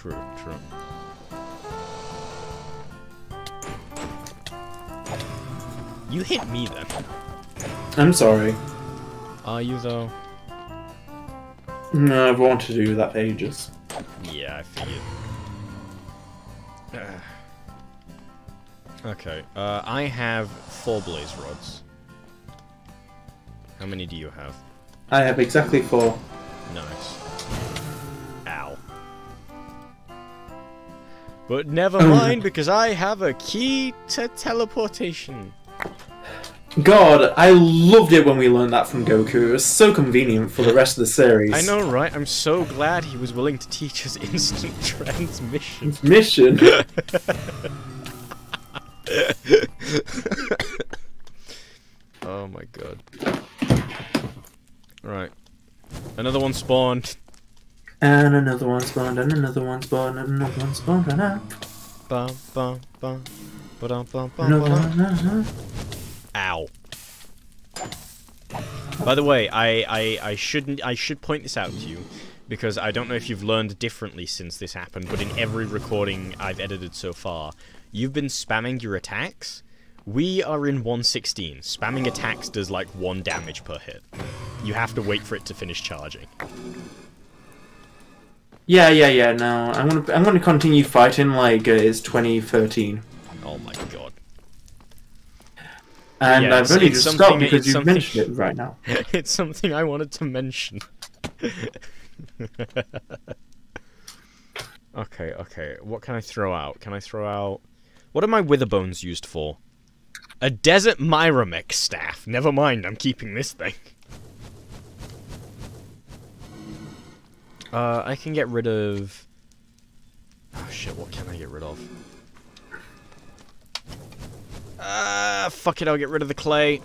true, true. You hit me then. I'm sorry. Are you though? No, I've wanted to do that for ages. Yeah, I figured. okay, uh, I have four blaze rods. How many do you have? I have exactly four. Nice. But never Oh. mind, because I have a key to teleportation. God, I loved it when we learned that from Goku. It was so convenient for the rest of the series. I know, right? I'm so glad he was willing to teach us instant transmission. Mission. oh my god. Right. Another one spawned. And another one spawned, and another one spawned, and another one spawned, and a- Bum, bum, bum. Ba-dum, bum, bum, another ba-dum. one. uh-huh. Ow. By the way, I, I, I shouldn't I should point this out to you because I don't know if you've learned differently since this happened, but in every recording I've edited so far, you've been spamming your attacks. We are in 116. Spamming attacks does like one damage per hit. You have to wait for it to finish charging. Yeah, yeah, yeah. No, I'm gonna, I'm gonna continue fighting like uh, it's 2013, Oh my god. and Yeah, I've only just stopped because you've mentioned it right now. it's something I wanted to mention. okay, okay. What can I throw out? Can I throw out... What are my wither bones used for? A desert Myrmex staff. Never mind, I'm keeping this thing. Uh, I can get rid of... Oh shit, what can I get rid of? Ah, fuck it, I'll get rid of the clay.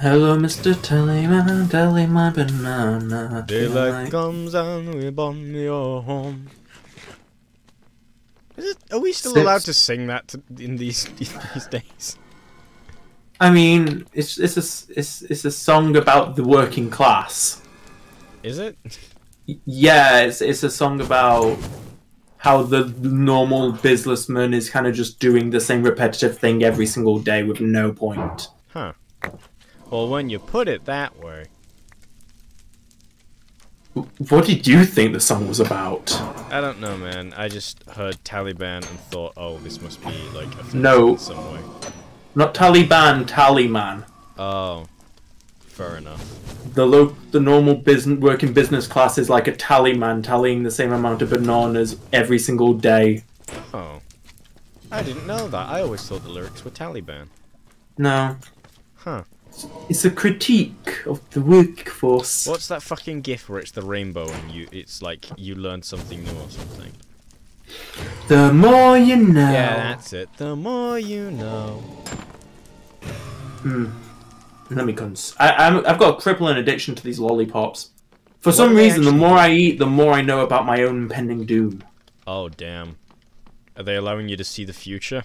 Hello, Mr. Tellyman, telly my banana. Daylight comes and we bomb your home. Is it, are we still Six. allowed to sing that to, in these these days? I mean, it's it's a it's it's a song about the working class. Is it? Yeah, it's it's a song about how the normal businessman is kind of just doing the same repetitive thing every single day with no point. Huh. Well, when you put it that way, What did you think the song was about? I don't know, man. I just heard Taliban and thought, oh, this must be like a No. in some way. Not Taliban, Tallyman. Oh, fair enough. The low, the normal business working business class is like a tallyman tallying the same amount of bananas every single day. Oh, I didn't know that. I always thought the lyrics were Taliban. No, Huh. it's a critique of the workforce. What's that fucking gif where it's the rainbow and you? It's like you learned something new or something. The more you know. Yeah, that's it. The more you know. Hmm. Let me cons. I, I'm, I've got a crippling addiction to these lollipops. For What some reason, the more? I eat, the more I know about my own impending doom. Oh damn. Are they allowing you to see the future?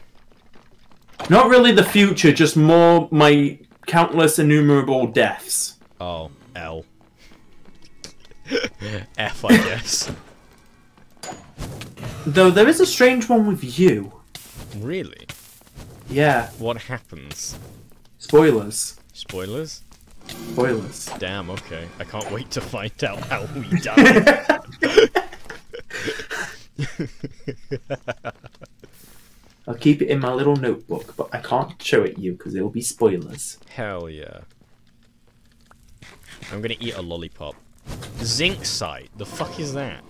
Not really the future, just more my countless innumerable deaths. Oh, L. F, I guess. Though there is a strange one with you. really? Yeah, What happens? spoilers. Spoilers? Spoilers. Damn, okay. I can't wait to find out how we die. I'll keep it in my little notebook, but I can't show it you because it'll be spoilers. Hell yeah. I'm gonna eat a lollipop. Zinc site. The fuck is that?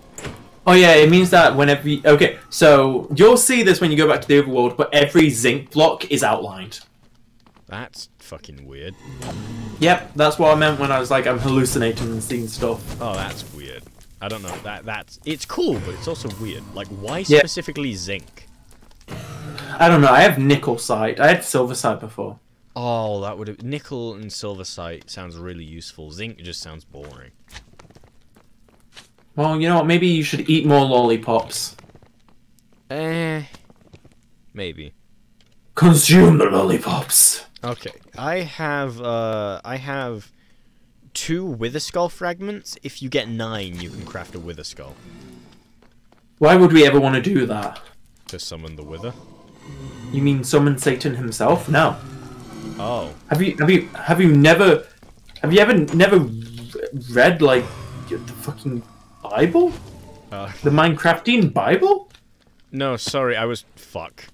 Oh yeah, it means that whenever you, okay, so you'll see this when you go back to the overworld, but every zinc block is outlined. That's fucking weird. Yep, that's what I meant when I was like I'm hallucinating and seeing stuff. Oh, that's weird. I don't know. That that's it's cool, but it's also weird. Like, why Yeah. specifically zinc? I don't know. I have nickel sight. I had silver sight before. Oh, that would have nickel and silver sight sounds really useful. Zinc just sounds boring. Well, you know what? Maybe you should eat more lollipops. Eh, maybe. Consume the lollipops. Okay, I have uh, I have two Wither Skull fragments. If you get nine, you can craft a Wither Skull Why would we ever want to do that? to summon the Wither. You mean summon Satan himself? No. Oh, Have you have you have you never have you ever never read like the fucking Bible? uh, The Minecraftian Bible? no, sorry, I was fuck.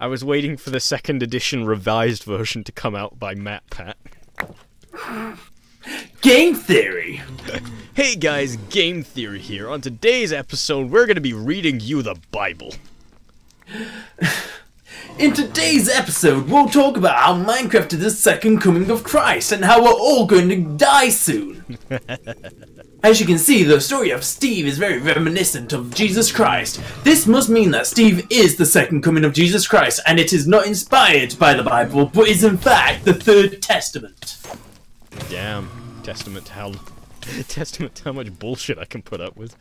I was waiting for the second edition revised version to come out by MatPat. Game theory. Hey guys, Game Theory here. On today's episode, we're gonna be reading you the Bible. In today's episode, we'll talk about how Minecraft is the second coming of Christ and how we're all going to die soon. As you can see, the story of Steve is very reminiscent of Jesus Christ. This must mean that Steve is the second coming of Jesus Christ, and it is not inspired by the Bible, but is in fact the Third Testament. Damn, testament to how testament to how much bullshit I can put up with.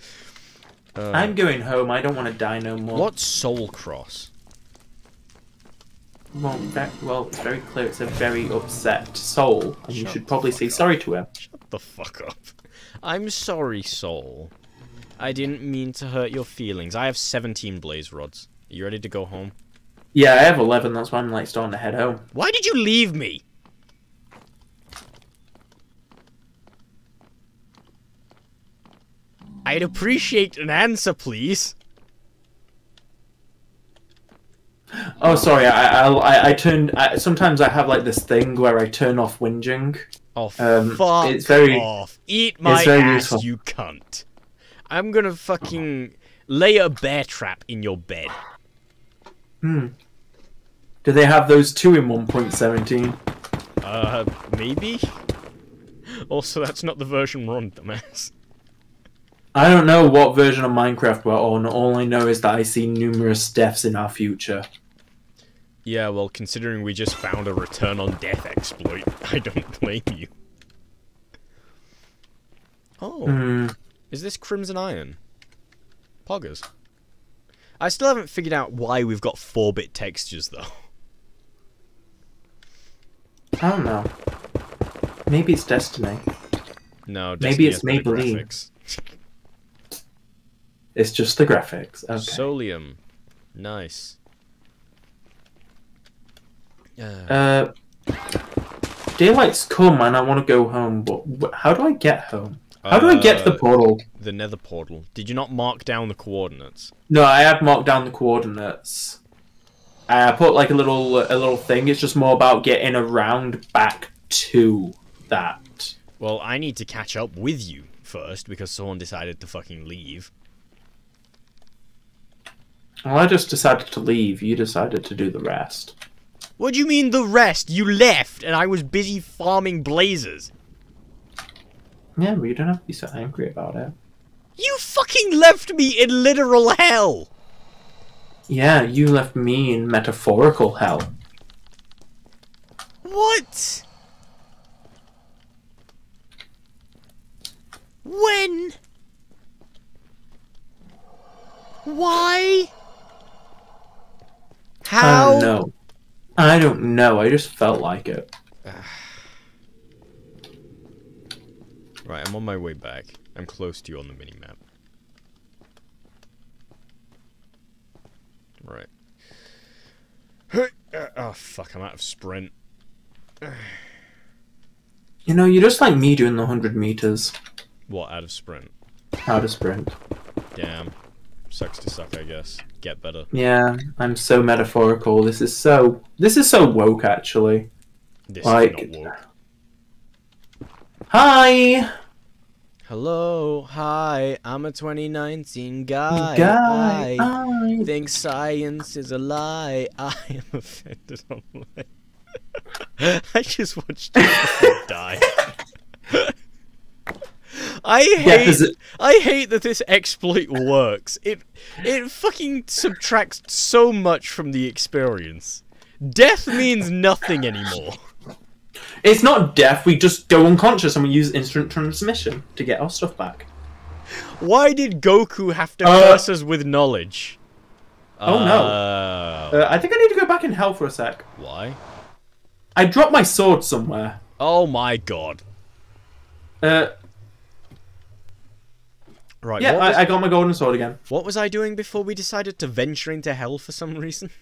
Uh, I'm going home. I don't want to die no more. What's Soul Cross? Well, that, well, it's very clear. It's a very upset soul, and you should probably say fuck sorry to him. Shut the fuck up. I'm sorry, Soul. I didn't mean to hurt your feelings. I have 17 blaze rods. Are you ready to go home? Yeah, I have 11. That's why I'm like starting to head home. Why did you leave me? I'd appreciate an answer, please. Oh, sorry. I I I, I turned. I, sometimes I have like this thing where I turn off whinging. Oh, Um, fuck it's very- off. Eat my very ass, useful. you cunt. I'm gonna fucking lay a bear trap in your bed. Hmm. Do they have those two in 1.17? Uh, maybe? Also, that's not the version we're on, dumbass. I don't know what version of Minecraft we're on. All I know is that I see numerous deaths in our future. Yeah, well, considering we just found a return on death exploit, I don't blame you. Oh, Hmm. is this Crimson Iron? Poggers. I still haven't figured out why we've got 4-bit textures, though. I don't know. Maybe it's Destiny. No, Maybe it's Maybelline. It's just the graphics. Okay. Solium. Nice. Uh, Uh, daylight's come and I want to go home, but how do I get home? How do I get to the uh, portal? the nether portal. Did you not mark down the coordinates? No, I have marked down the coordinates. I put like a little a little thing. It's just more about getting around back to that. Well, I need to catch up with you first because someone decided to fucking leave. Well, I just decided to leave. You decided to do the rest. What do you mean the rest? You left and I was busy farming blazers. Yeah, but you don't have to be so angry about it. You fucking left me in literal hell. Yeah, you left me in metaphorical hell. What? When? Why? I How? don't know. I don't know. I just felt like it. Right, I'm on my way back. I'm close to you on the mini map. Right. Oh, fuck, I'm out of sprint. You know, you're just like me doing the 100 meters. What, out of sprint? Out of sprint. Damn. Sucks to suck, I guess. Get better. Yeah, I'm so metaphorical. This is so. This is so woke, actually. This Like- is not woke. Hi! Hello, hi, I'm a 2019 guy. Guy! I Hi! think science is a lie. I am offended online. I just watched die. I hate Deposit- I hate that this exploit works. It it fucking subtracts so much from the experience. Death means nothing anymore. It's not death, we just go unconscious and we use instant transmission to get our stuff back. Why did Goku have to Uh, curse us with knowledge? Oh, no. no. Uh, I think I need to go back in hell for a sec. Why? I dropped my sword somewhere. Oh my god. Uh, Right. yeah, what, was, I, I got my golden sword again. what was I doing before we decided to venture into hell for some reason?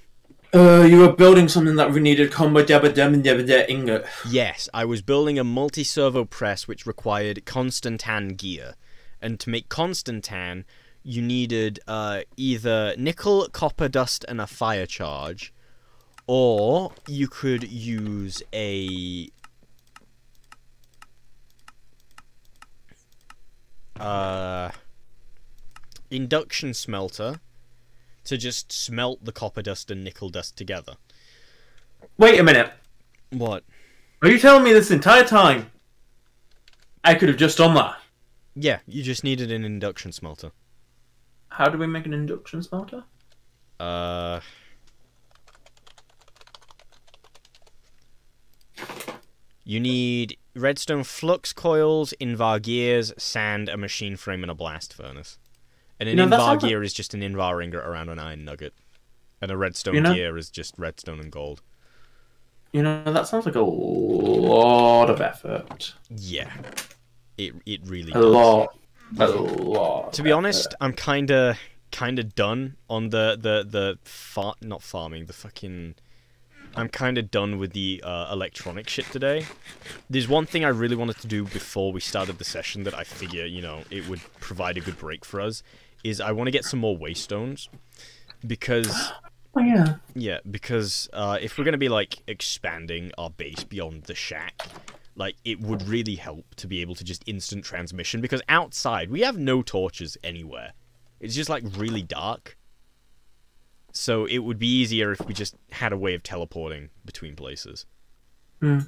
Uh, you were building something that we needed combo ingot. Yes, I was building a multi-servo press which required Constantan gear, and to make Constantan, you needed uh, either nickel, copper dust, and a fire charge, or you could use a uh, induction smelter to just smelt the copper dust and nickel dust together. Wait a minute. What? Are you telling me this entire time I could have just done that? Yeah, you just needed an induction smelter. How do we make an induction smelter? Uh. You need redstone flux coils, invar gears, sand, a machine frame, and a blast furnace. And an You know, invar sounds like- gear is just an invar ingot around an iron nugget. And a redstone You know- gear is just redstone and gold. You know, that sounds like a lot of effort. Yeah. It it really A does. lot. A lot. To be honest, I'm kinda kinda done on the the the far not farming the fucking. I'm kind of done with the uh, electronic shit today. There's one thing I really wanted to do before we started the session that I figure you know it would provide a good break for us. Is I want to get some more waystones because Oh, yeah. yeah, because uh, if we're gonna be like expanding our base beyond the shack, like it would really help to be able to just instant transmission. Because outside we have no torches anywhere; it's just like really dark. So it would be easier if we just had a way of teleporting between places. Hmm.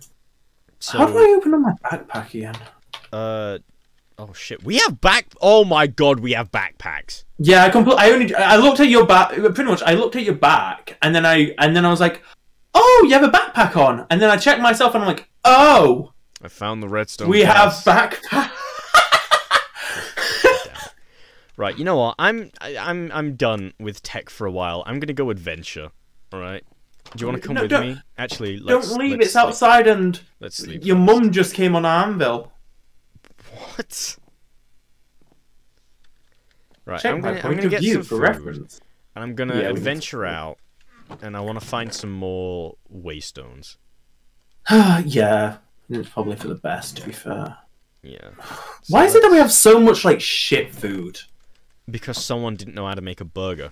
So, How do I open up my backpack again? uh, oh shit, we have back. Oh my god, we have backpacks. Yeah, I compl- I only I looked at your back. Pretty much, I looked at your back, and then I and then I was like, "Oh, you have a backpack on." And then I checked myself, and I'm like, "Oh, I found the redstone. we have gas. backpack." Right, you know what? I'm I, I'm I'm done with tech for a while. I'm gonna go adventure. All right. Do you want to come No, with don't- me? Actually, Don't leave. let's It's sleep. outside, and Let's sleep. your first. mum just came on our anvil. What? Right, Check I'm gonna, I'm point gonna of get view some for food, reference. and I'm gonna Yeah, adventure out, and I want to find some more waystones. yeah, it's probably for the best. To be fair. Yeah. Why is it that we have so much like shit food? Because someone didn't know how to make a burger.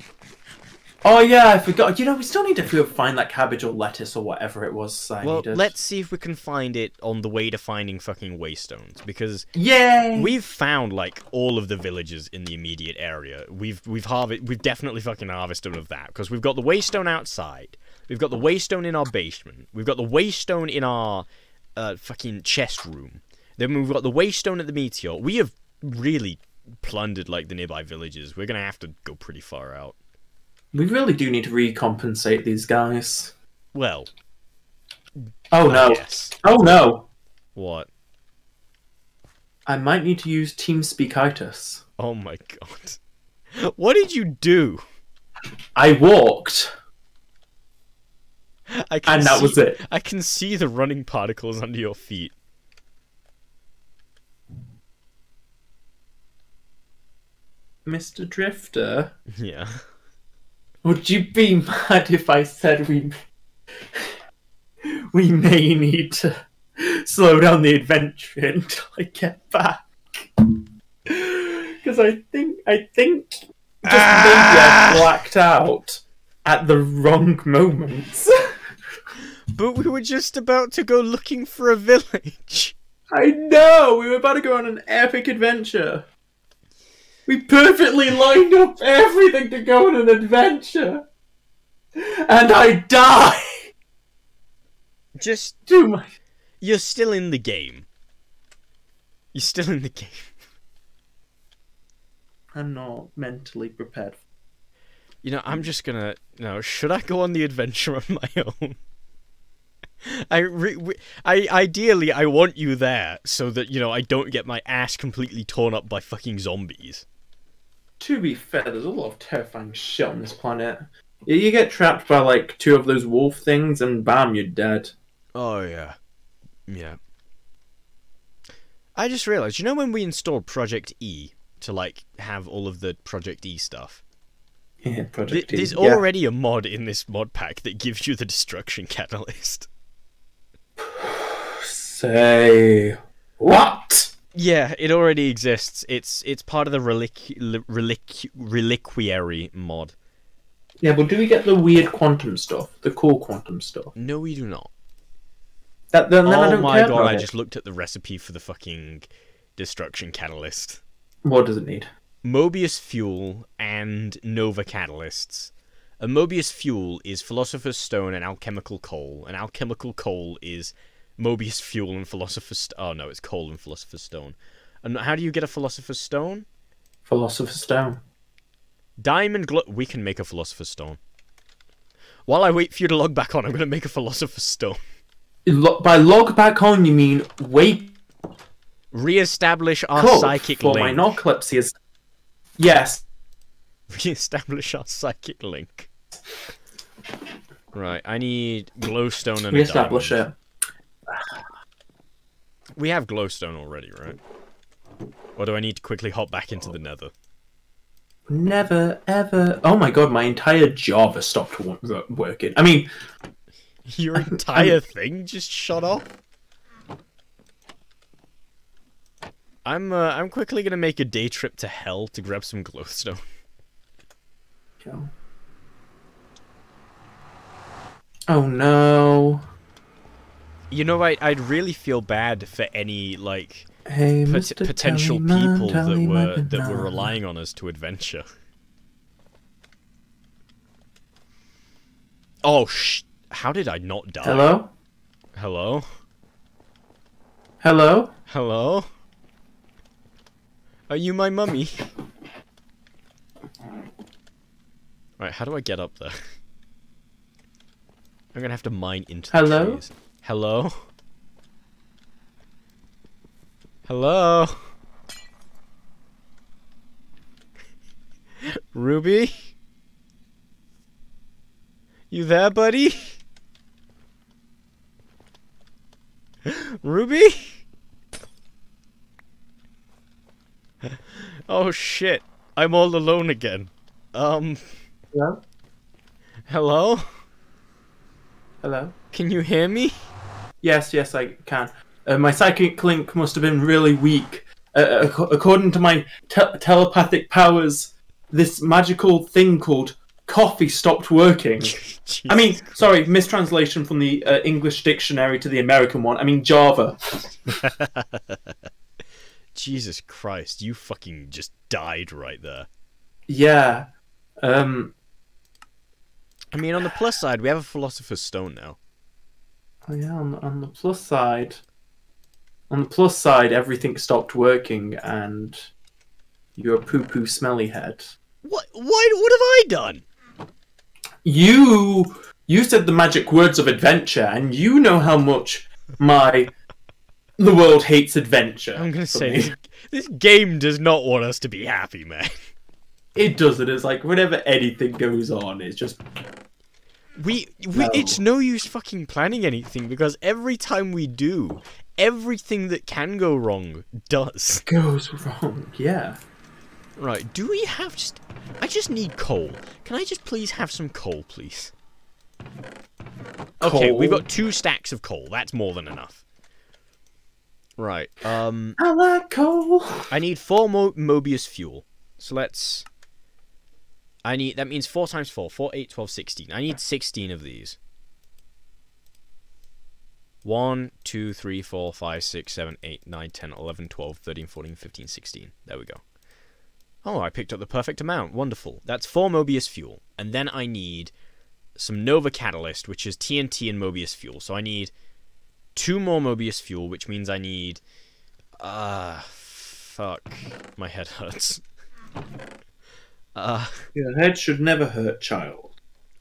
Oh yeah, I forgot. You know, we still need to find that cabbage or lettuce or whatever it was I Well, needed. let's see if we can find it on the way to finding fucking waystones. Because yeah, We've found like all of the villages in the immediate area. We've we've harvest we've definitely fucking harvested all of that because we've got the waystone outside. We've got the waystone in our basement. We've got the waystone in our uh, fucking chest room. Then we've got the waystone at the meteor. We have really plundered like the nearby villages. We're gonna have to go pretty far out. We really do need to recompensate these guys. Well, Oh no! yes. Oh no! What? I might need to use TeamSpeakitis. Oh my god. What did you do? I walked, I can and that see- was it. I can see the running particles under your feet. Mr. Drifter, Yeah. Would you be mad if I said we we may need to slow down the adventure until I get back? Because I think I think just ah! maybe I blacked out at the wrong moments. But we were just about to go looking for a village. I know! We were about to go on an epic adventure. We perfectly lined up everything to go on an adventure. And I die! Just, Too much. you're still in the game. You're still in the game. I'm not mentally prepared. You know, I'm just gonna. No, should I go on the adventure on my own? I, re- re- I ideally I want you there so that you know I don't get my ass completely torn up by fucking zombies. To be fair, there's a lot of terrifying shit on this planet. You get trapped by like two of those wolf things, and bam, you're dead. Oh yeah, yeah. I just realized, you know when we installed Project E to like have all of the Project E stuff? Yeah, Th- Project E. there's Yeah. already a mod in this mod pack that gives you the destruction catalyst. Say what? Yeah, it already exists. It's it's part of the relic, relic reliquary mod. Yeah, but do we get the weird quantum stuff, the cool quantum stuff? No, we do not. That then, then I oh my god! I it. just looked at the recipe for the fucking destruction catalyst. What does it need? Mobius fuel and Nova catalysts. A Mobius fuel is Philosopher's Stone and alchemical coal, and alchemical coal is Mobius fuel and Philosopher's. St- oh no, it's coal and Philosopher's Stone. And how do you get a Philosopher's Stone? Philosopher's Stone. Diamond glow. We can make a Philosopher's Stone. While I wait for you to log back on, I'm gonna make a Philosopher's Stone. Lo- By log back on, you mean wake Re-establish our up psychic for my link. narcolepsy is. Yes. Re-establish our psychic link. Right, I need glowstone and a Reestablish it. We have glowstone already, right? Or do I need to quickly hop back into the nether? Never ever. Oh my god, my entire Java stopped wo- working. I mean, Your entire thing just shut off? I'm uh, I'm quickly gonna make a day trip to hell to grab some glowstone. oh no. You know, I I'd really feel bad for any like Hey, pot- Mr. potential people that were that were relying on us to adventure. Oh sh! How did I not die? Hello? Hello? Hello? Hello? Are you my mummy? Right, how do I get up there? I'm gonna have to mine into the Hello? trees. Hello? Hello? Hello? Ruby? You there, buddy? Ruby? Oh shit. I'm all alone again. Um, Hello? hello? Hello? Can you hear me? Yes, yes, I can. Uh, my psychic link must have been really weak. Uh, ac- according to my te- telepathic powers, this magical thing called coffee stopped working. I mean, sorry, mistranslation from the uh, English dictionary to the American one. I mean, Java. Jesus Christ, you fucking just died right there. Yeah. Um. I mean, on the plus side, we have a Philosopher's Stone now. Oh, Yeah. On the, on the plus side, on the plus side, everything stopped working, and you're a poo-poo smelly head. What? Why? What have I done? You you said the magic words of adventure, and you know how much my the world hates adventure. I'm gonna say this, this game does not want us to be happy, man. it doesn't. It's like whenever anything goes on, it's just We, we No. it's no use fucking planning anything because every time we do, everything that can go wrong does. goes wrong. Yeah. Right, do we have just I just need coal. Can I just please have some coal, please? Okay, we've got two stacks of coal. That's more than enough. Right. Um I like coal. I need four Mo- Mobius fuel. So let's. I need. That means 4 times 4. 4, 8, 12, 16. I need 16 of these. 1, 2, 3, 4, 5, 6, 7, 8, 9, 10, 11, 12, 13, 14, 15, 16. There we go. Oh, I picked up the perfect amount. Wonderful. That's 4 Mobius fuel. And then I need some Nova Catalyst, which is TNT and Mobius fuel. So I need two more Mobius fuel, which means I need. Ah, fuck. My head hurts. Uh, Your head should never hurt, child.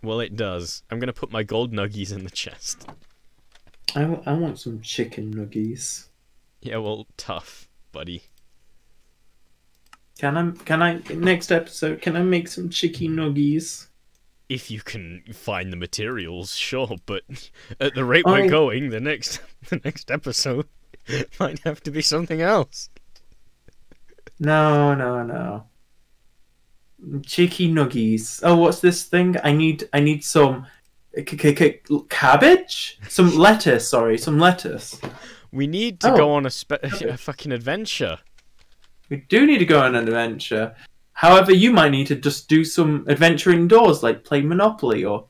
well, it does. I'm gonna put my gold nuggies in the chest. I, w- I want some chicken nuggies. Yeah, well, tough, buddy. Can I? Can I? Next episode, can I make some chicken nuggies? If you can find the materials, sure. But at the rate I- we're going, the next the next episode. Might have to be something else. No, no, no. Cheeky nuggies. Oh, what's this thing? I need. I need some. cabbage? Some lettuce. Sorry, some lettuce. We need to Oh. go on a, a fucking adventure. We do need to go on an adventure. However, you might need to just do some adventure indoors, like play Monopoly or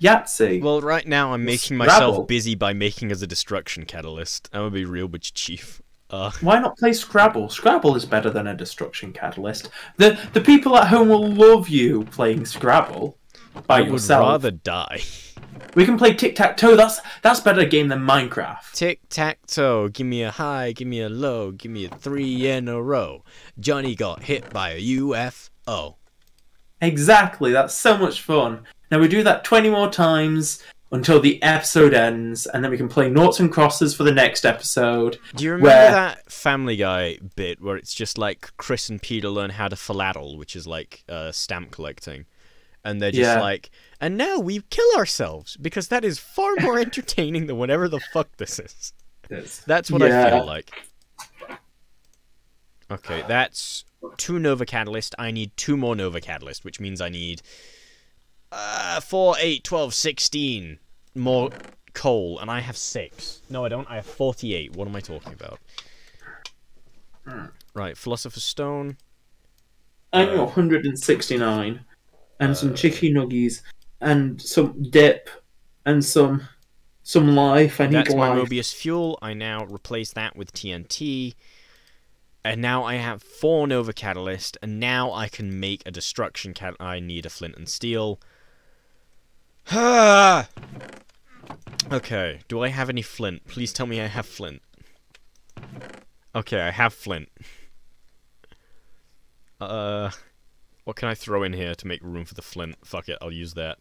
Yahtzee. Well, right now I'm making Scrabble. myself busy by making as a destruction catalyst. I'm gonna be real with you, chief. Uh, Why not play Scrabble? Scrabble is better than a destruction catalyst. The the people at home will love you playing Scrabble by yourself. I would rather die. We can play tic tac toe. That's that's better game than Minecraft. Tic tac toe, give me a high, give me a low, give me a three in a row. Johnny got hit by a UFO. Exactly. That's so much fun. Now we do that twenty more times until the episode ends, and then we can play noughts and crosses for the next episode. Do you remember Where- that Family Guy bit where it's just like Chris and Peter learn how to philattle, which is like uh, stamp collecting, and they're just Yeah. like, and now we kill ourselves because that is far more entertaining than whatever the fuck this is. That's what I feel like. Okay, that's two Nova Catalyst. I need two more Nova Catalyst, which means I need uh, 4, 8, 12, 16 more coal, and I have 6. No, I don't. I have 48. What am I talking about? Right, Philosopher's Stone. I'm at 169, and some chicky nuggies, and some dip, and some some life. I need That's my life. Mobius fuel. I now replace that with TNT. And now I have four Nova Catalyst, and now I can make a destruction cat. I need a flint and steel. okay, do I have any flint? Please tell me I have flint. Okay, I have flint. Uh, what can I throw in here to make room for the flint? Fuck it, I'll use that.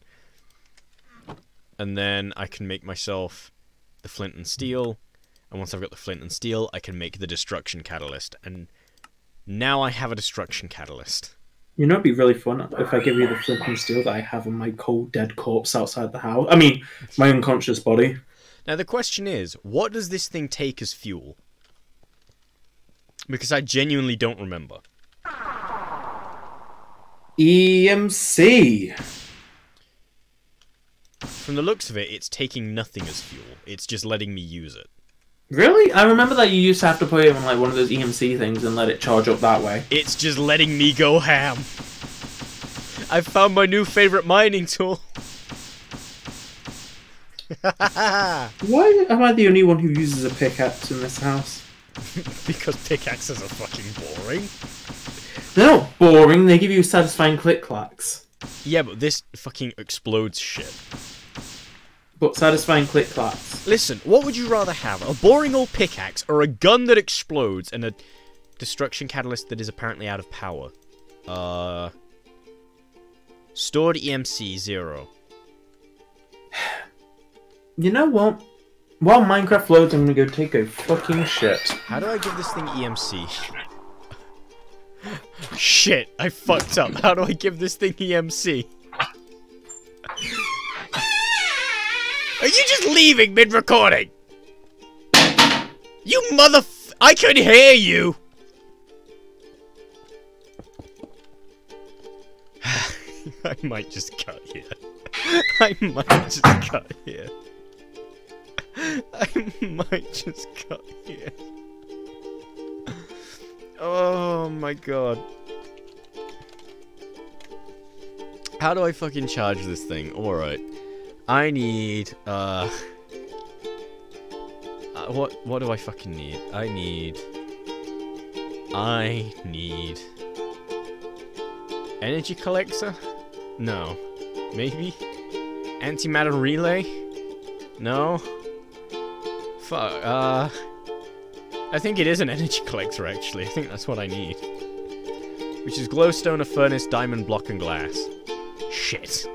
And then I can make myself the flint and steel. And once I've got the flint and steel, I can make the destruction catalyst. And now I have a destruction catalyst. You know, it'd be really fun if I give you the flint and steel that I have on my cold, dead corpse outside the house. I mean, my unconscious body. Now the question is, what does this thing take as fuel? Because I genuinely don't remember. EMC. From the looks of it, it's taking nothing as fuel. It's just letting me use it. Really? I remember that you used to have to put it on like one of those EMC things and let it charge up that way. It's just letting me go ham. I found my new favorite mining tool. Why am I the only one who uses a pickaxe in this house? because pickaxes are fucking boring. They're not boring. They give you satisfying click clacks. Yeah, but this fucking explodes shit. But satisfying click clacks. Listen, what would you rather have? A boring old pickaxe or a gun that explodes and a destruction catalyst that is apparently out of power? Uh. Stored EMC zero. You know what? While Minecraft loads, I'm gonna go take a fucking shit. How do I give this thing EMC? Shit, I fucked up. How do I give this thing EMC? Are you just leaving mid-recording? You mother... I could hear you! I might just cut here. I might just cut here. I might just cut here. Oh my god. How do I fucking charge this thing? Alright. I need, uh... uh... What, what do I fucking need? I need... I need... Energy collector? No. Maybe? Antimatter relay? No? Fuck, uh... I think it is an energy collector, actually. I think that's what I need. Which is glowstone, a furnace, diamond, block, and glass. Shit.